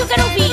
eu quero ouvir.